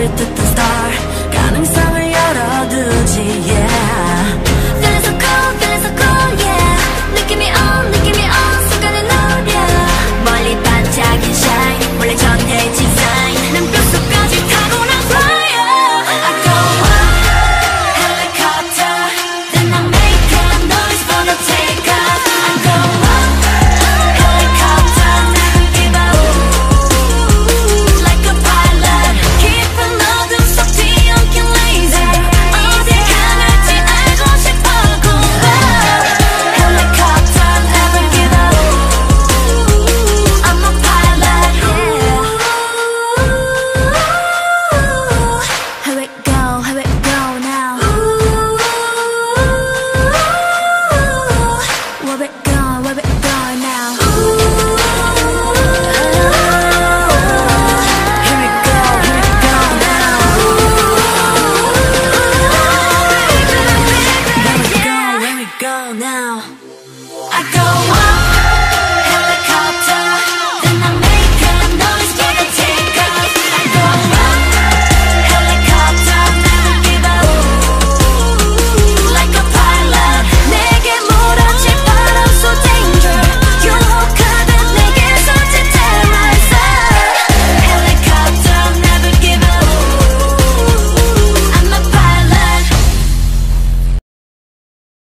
easy